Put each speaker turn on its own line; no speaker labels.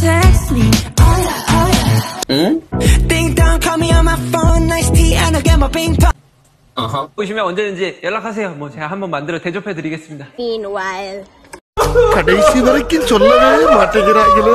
text me. Oh yeah, oh yeah. Ding dong, call me on my phone. Nice tea, and I'll get my ping pong.
보시면 언제든지 연락하세요. 뭐 제가 한번 만들어 대접해 드리겠습니다.
Meanwhile.
கடைசி வரைக்கும் சொல்லவே மாட்டேங்கிறாங்களே